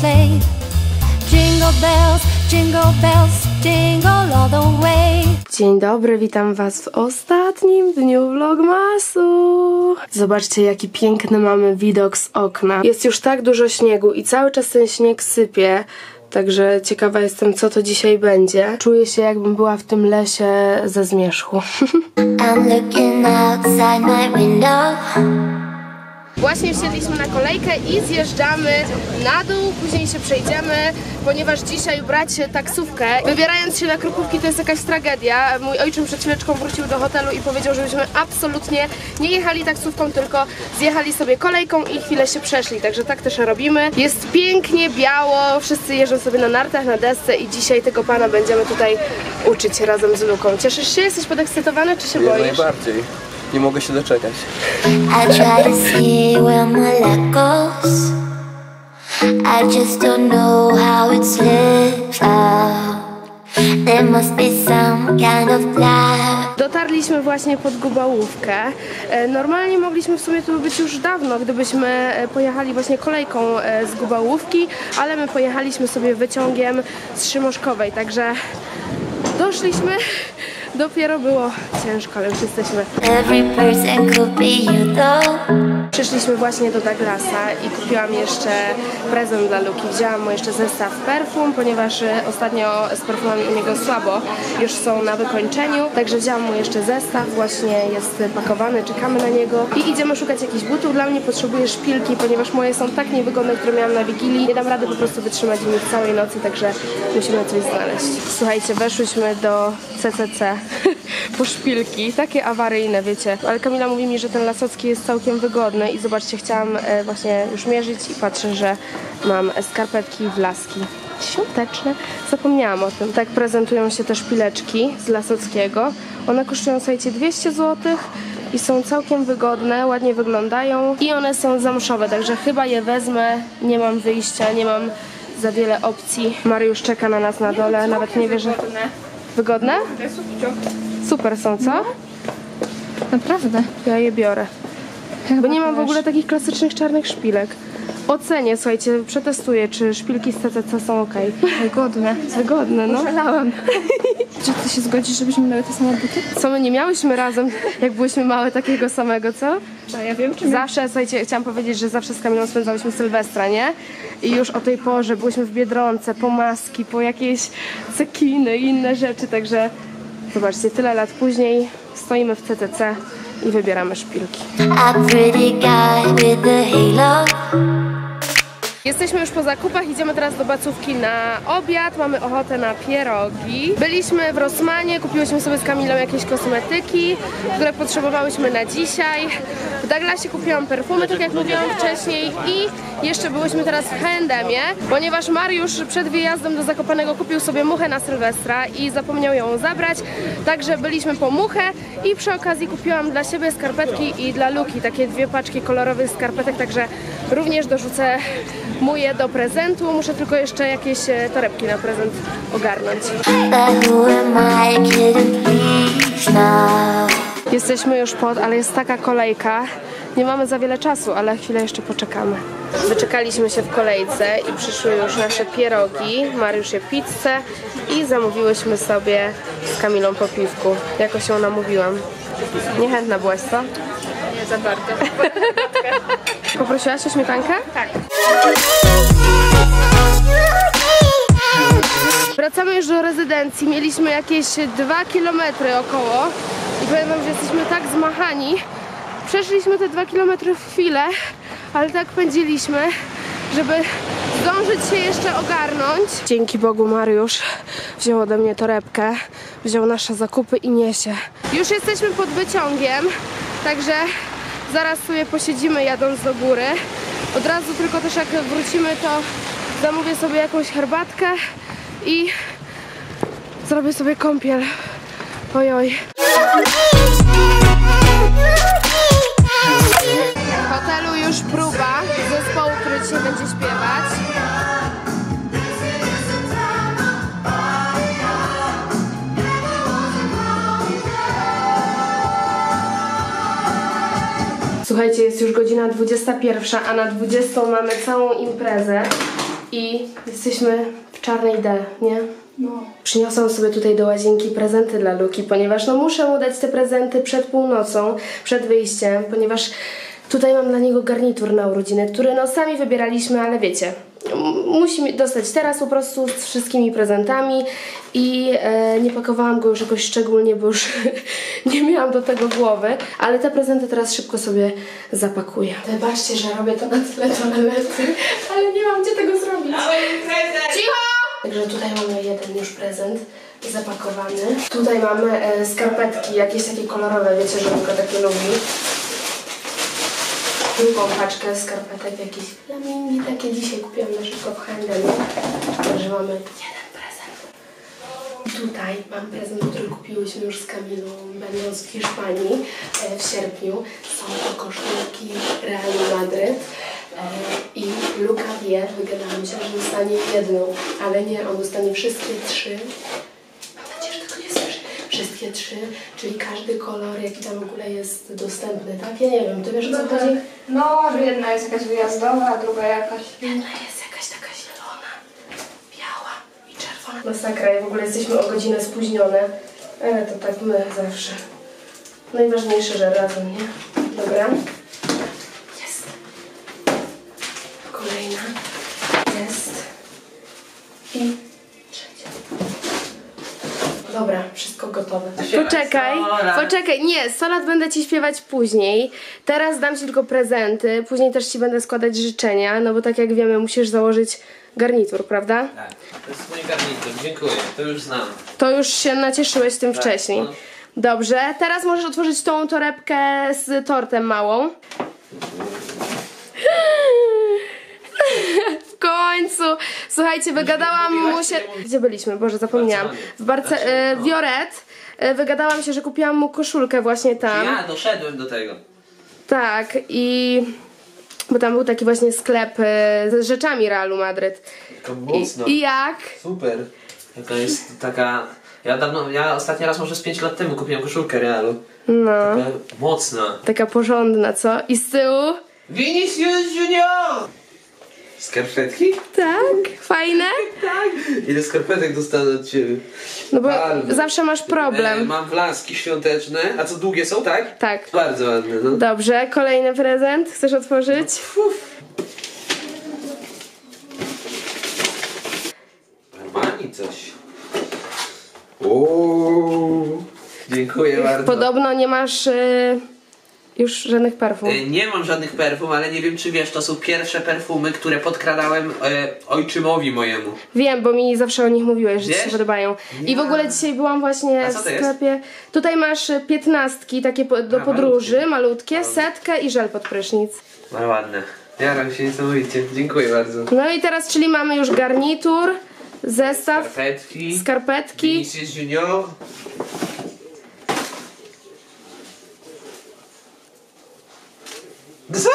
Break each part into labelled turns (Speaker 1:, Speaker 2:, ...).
Speaker 1: sleigh. Jingle bells, jingle bells, jingle all the way.
Speaker 2: Dzień dobry, witam Was w ostatnim dniu vlogmasu. Zobaczcie, jaki piękny mamy widok z okna. Jest już tak dużo śniegu i cały czas ten śnieg sypie. Także ciekawa jestem, co to dzisiaj będzie. Czuję się, jakbym była w tym lesie ze zmierzchu.
Speaker 1: I'm looking outside my window.
Speaker 2: Właśnie wsiedliśmy na kolejkę i zjeżdżamy na dół, później się przejdziemy, ponieważ dzisiaj brać taksówkę, wybierając się na Krupówki to jest jakaś tragedia. Mój ojczym przed chwileczką wrócił do hotelu i powiedział, żebyśmy absolutnie nie jechali taksówką, tylko zjechali sobie kolejką i chwilę się przeszli, także tak też robimy. Jest pięknie, biało, wszyscy jeżdżą sobie na nartach, na desce i dzisiaj tego pana będziemy tutaj uczyć razem z Luką. Cieszysz się? Jesteś podekscytowany czy się boisz?
Speaker 3: najbardziej. Nie mogę się doczekać.
Speaker 1: I try to see where my luck goes. I just don't know how it slips out. There must be some kind of plan.
Speaker 2: Dotarliśmy właśnie pod Gubałówkę. E, Normalnie mogliśmy w sumie tu być już dawno, gdybyśmy e, pojechali właśnie kolejką e, z Gubałówki, ale my pojechaliśmy sobie wyciągiem z Szymoszkowej, także doszliśmy. Dopiero było ciężko, ale już jesteśmy. Przyszliśmy właśnie do Douglasa i kupiłam jeszcze prezent dla Luki. Wzięłam mu jeszcze zestaw perfum, ponieważ e, ostatnio z perfumami u niego słabo już są na wykończeniu. Także wzięłam mu jeszcze zestaw, właśnie jest pakowany, czekamy na niego i idziemy szukać jakichś butów. Dla mnie potrzebuję szpilki, ponieważ moje są tak niewygodne, które miałam na Wigilii. Nie dam rady po prostu wytrzymać w nich całej nocy, także musimy coś znaleźć. Słuchajcie, weszłyśmy do CCC po szpilki, takie awaryjne, wiecie. Ale Kamila mówi mi, że ten Lasocki jest całkiem wygodny i zobaczcie, chciałam e, właśnie już mierzyć i patrzę, że mam skarpetki w laski. Świąteczne. Zapomniałam o tym. Tak prezentują się te szpileczki z Lasockiego. One kosztują, słuchajcie, 200 zł i są całkiem wygodne, ładnie wyglądają i one są zamszowe, także chyba je wezmę. Nie mam wyjścia, nie mam za wiele opcji. Mariusz czeka na nas na dole, nawet nie wie, że... Wygodne? Super są, co?
Speaker 4: Naprawdę.
Speaker 2: Ja je biorę. Bo nie mam w ogóle takich klasycznych czarnych szpilek. Ocenię, słuchajcie, przetestuję, czy szpilki z CCC są ok.
Speaker 4: Wygodne.
Speaker 2: Wygodne, no.
Speaker 4: Szalałam. Czy ty się zgodzisz, żebyśmy miały te same buty?
Speaker 2: Co my nie miałyśmy razem, jak byłyśmy małe, takiego samego, co?
Speaker 4: A ja wiem, czy
Speaker 2: Zawsze, słuchajcie, chciałam powiedzieć, że zawsze z Kamilą spędzałyśmy Sylwestra, nie? I już o tej porze byłyśmy w Biedronce, po maski, po jakieś cekiny i inne rzeczy, także zobaczcie, tyle lat później stoimy w CCC i wybieramy szpilki. Jesteśmy już po zakupach, idziemy teraz do bacówki na obiad, mamy ochotę na pierogi. Byliśmy w Rosmanie, kupiłyśmy sobie z Kamilą jakieś kosmetyki, które potrzebowałyśmy na dzisiaj. W Douglasie kupiłam perfumy, tak jak mówiłam wcześniej i jeszcze byłyśmy teraz w H&Mie, ponieważ Mariusz przed wyjazdem do Zakopanego kupił sobie muchę na Sylwestra i zapomniał ją zabrać, także byliśmy po muchę i przy okazji kupiłam dla siebie skarpetki i dla Luki takie dwie paczki kolorowych skarpetek, także również dorzucę mu je do prezentu. Muszę tylko jeszcze jakieś e, torebki na prezent ogarnąć. Jesteśmy już pod, ale jest taka kolejka. Nie mamy za wiele czasu, ale chwilę jeszcze poczekamy. Wyczekaliśmy się w kolejce i przyszły już nasze pierogi, Mariusz je pizzę i zamówiłyśmy sobie z Kamilą po piwku. Jakoś ją namówiłam. Niechętna byłaś, co?
Speaker 4: nie za bardzo.
Speaker 2: Poprosiłaś o śmietankę?
Speaker 4: Tak.
Speaker 2: Wracamy już do rezydencji. Mieliśmy jakieś 2 km około i powiem wam, że jesteśmy tak zmachani. Przeszliśmy te 2 km w chwilę, ale tak pędziliśmy, żeby zdążyć się jeszcze ogarnąć. Dzięki Bogu Mariusz wziął ode mnie torebkę, wziął nasze zakupy i niesie. Już jesteśmy pod wyciągiem, także zaraz sobie posiedzimy jadąc do góry. Od razu tylko też jak wrócimy, to zamówię sobie jakąś herbatkę i zrobię sobie kąpiel. Ojoj. W hotelu już próba zespołu, który dzisiaj będzie śpiewać. Słuchajcie, jest już godzina 21, a na 20 mamy całą imprezę. I jesteśmy w czarnej D, nie?
Speaker 4: No.
Speaker 2: Przyniosłam sobie tutaj do łazienki prezenty dla Luki, ponieważ no muszę mu dać te prezenty przed północą, przed wyjściem, ponieważ tutaj mam dla niego garnitur na urodziny, który no sami wybieraliśmy, ale wiecie, musi dostać teraz po prostu z wszystkimi prezentami i e, nie pakowałam go już jakoś szczególnie, bo już nie miałam do tego głowy, ale te prezenty teraz szybko sobie zapakuję. Wybaczcie, że robię to na tyle toalety, ale nie mam gdzie tego zrobić. Cicho! Także tutaj mamy jeden już prezent zapakowany. Tutaj mamy e, skarpetki, jakieś takie kolorowe, wiecie, że tylko takie lubi. Drugą paczkę skarpetek jakichś flamingi, takie dzisiaj kupiłam na szybko w H&M. Także mamy jeden prezent. I Tutaj mam prezent, który kupiłyśmy już z Kamilą, będąc w Hiszpanii e, w sierpniu. Są to koszulki Realu Madryt. E, I Luka wie, wygadałam się, że dostanie jedną, ale nie, on dostanie wszystkie trzy. Wszystkie trzy, czyli każdy kolor, jaki tam w ogóle jest dostępny, tak? Ja nie wiem, ty wiesz o co chodzi?
Speaker 4: No, że jedna jest jakaś wyjazdowa, a druga jakaś...
Speaker 2: Jedna jest jakaś taka zielona, biała i czerwona. Masakra, i w ogóle jesteśmy o godzinę spóźnione, ale to tak my zawsze. Najważniejsze, że razem, nie? Dobra. Jest. Kolejna. Jest. I trzecia. Dobra, wszystko gotowe. Poczekaj, poczekaj. Nie, solat będę ci śpiewać później. Teraz dam ci tylko prezenty. Później też ci będę składać życzenia, no bo tak jak wiemy, musisz założyć garnitur, prawda?
Speaker 5: Tak, to jest mój garnitur, dziękuję, to już znam.
Speaker 2: To już się nacieszyłeś tym wcześniej.
Speaker 5: no.
Speaker 2: Dobrze, teraz możesz otworzyć tą torebkę z tortem małą. W końcu! Słuchajcie, wygadałam mu się... Gdzie byliśmy? Boże, zapomniałam. W Barce... E, Vioret. E, Wygadałam się, że kupiłam mu koszulkę właśnie tam.
Speaker 5: Ja doszedłem do tego.
Speaker 2: Tak, i... Bo tam był taki właśnie sklep e, z rzeczami Realu Madryt.
Speaker 5: Tylko mocno.
Speaker 2: I, I jak?
Speaker 5: Super. To jest taka... Ja dawno, ja ostatni raz może z 5 lat temu kupiłem koszulkę Realu.
Speaker 2: No,
Speaker 5: Taka mocna.
Speaker 2: taka porządna, co? I z tyłu?
Speaker 5: Vinicius Junior! Skarpetki?
Speaker 2: Tak, fajne?
Speaker 5: Ile skarpetek dostanę od ciebie?
Speaker 2: No bo zawsze masz
Speaker 5: E,
Speaker 2: problem.
Speaker 5: mam wlaski świąteczne. A co, długie są, tak?
Speaker 2: Tak.
Speaker 5: Bardzo ładne, no.
Speaker 2: Dobrze, kolejny prezent. Chcesz otworzyć?
Speaker 5: Armani coś. Uuu, dziękuję bardzo.
Speaker 2: Podobno nie masz y, już żadnych perfum.
Speaker 5: E, Nie mam żadnych perfum, ale nie wiem czy wiesz, to są pierwsze perfumy, które podkradałem e, ojczymowi mojemu.
Speaker 2: Wiem, bo mi zawsze o nich mówiłeś, że ci się podobają. I w ogóle dzisiaj byłam właśnie w
Speaker 5: to jest?
Speaker 2: sklepie. Tutaj masz y, piętnastki takie po, do
Speaker 5: A,
Speaker 2: podróży, malutkie, setkę i żel pod prysznic.
Speaker 5: No ładne. Jaram się niesamowicie. Dziękuję bardzo.
Speaker 2: No i teraz, czyli mamy już garnitur, zestaw,
Speaker 5: Skarpetki.
Speaker 2: skarpetki.
Speaker 5: Vinicius Junior. Co?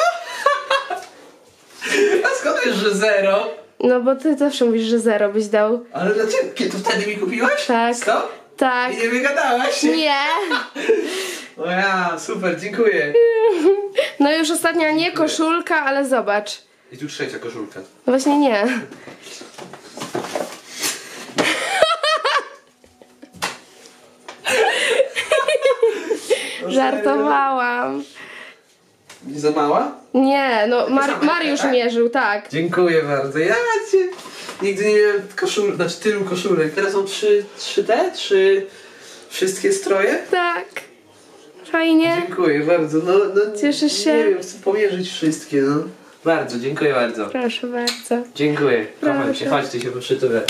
Speaker 5: A skąd wiesz, że zero?
Speaker 2: No bo ty zawsze mówisz, że zero byś dał.
Speaker 5: Ale dlaczego? Kiedy to wtedy mi kupiłaś?
Speaker 2: Tak.
Speaker 5: Sto?
Speaker 2: Tak.
Speaker 5: I nie wygadałaś?
Speaker 2: Nie.
Speaker 5: O ja, super, dziękuję.
Speaker 2: No już ostatnia nie koszulka, ale zobacz.
Speaker 5: I tu trzecia koszulka.
Speaker 2: No właśnie nie. Żartowałam.
Speaker 5: Nie za mała?
Speaker 2: Nie, no Mar Mariusz mierzył, tak.
Speaker 5: Dziękuję bardzo. Ja cię... Nigdy nie miałem koszul, znaczy tylu koszulek. Teraz są trzy, trzy te? Trzy... Wszystkie stroje?
Speaker 2: Tak. Fajnie.
Speaker 5: Dziękuję bardzo. No, no,
Speaker 2: Cieszysz się?
Speaker 5: Nie wiem, chcę pomierzyć wszystkie, no. Bardzo, dziękuję bardzo.
Speaker 2: Proszę bardzo.
Speaker 5: Dziękuję. Kocham
Speaker 2: Proszę.
Speaker 5: cię. Chodź, ty się poprzytulę.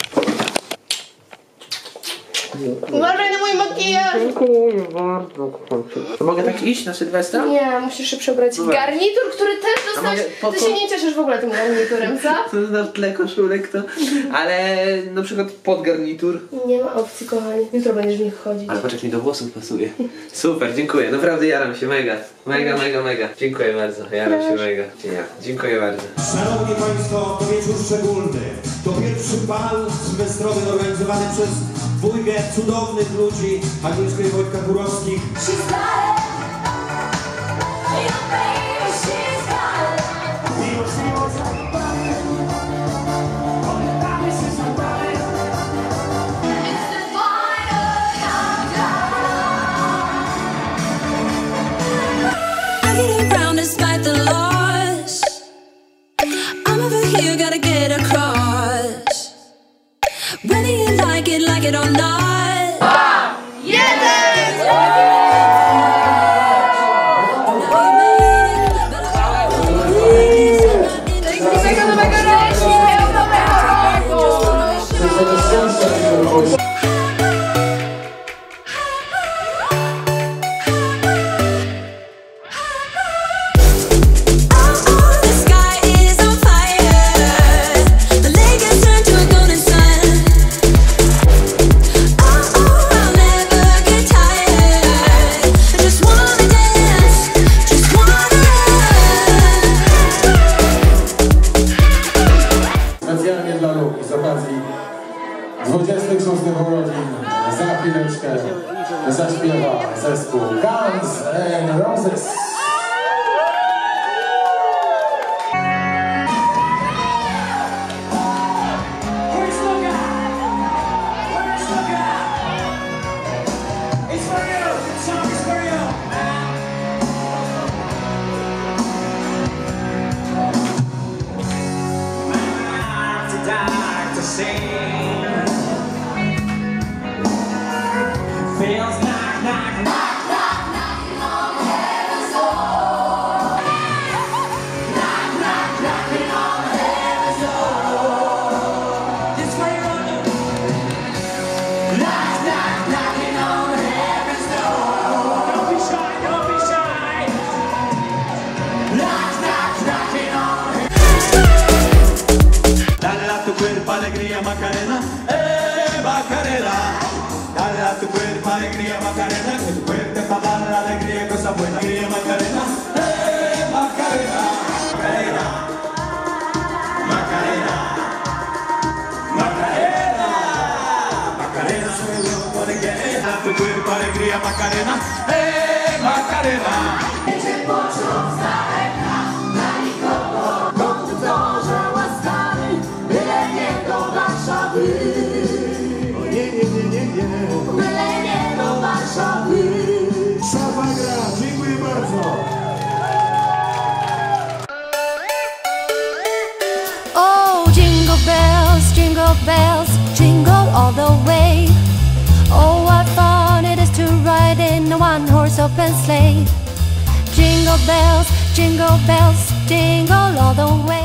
Speaker 2: Uważaj na mój makijaż!
Speaker 5: Dziękuję bardzo, kocham cię. Mogę tak iść na Sylwestra?
Speaker 2: Nie, musisz się przebrać.
Speaker 5: Dobra.
Speaker 2: Garnitur, który też dostałeś.
Speaker 5: mogę po-
Speaker 2: Ty się nie cieszysz w ogóle tym garniturem, co?
Speaker 5: To na tle koszulek to... Ale na przykład pod garnitur.
Speaker 2: Nie ma opcji, kochanie. Jutro będziesz w nich chodzić.
Speaker 5: Ale patrz jak mi do włosów pasuje. Super, dziękuję. Naprawdę jaram się mega. Mega, mega, mega. Dziękuję bardzo. Jaram się mega. Ja. Dziękuję bardzo.
Speaker 6: Szanowni Państwo, to wieczór szczególny. To pierwszy bal sylwestrowy organizowany przez dwójkę cudownych ludzi, Agnieszkę i Wojtka Kurowskich.
Speaker 7: Oh. zespół Guns and Roses.
Speaker 6: Macarena.
Speaker 1: sleigh. Jingle bells, jingle bells, jingle all the way.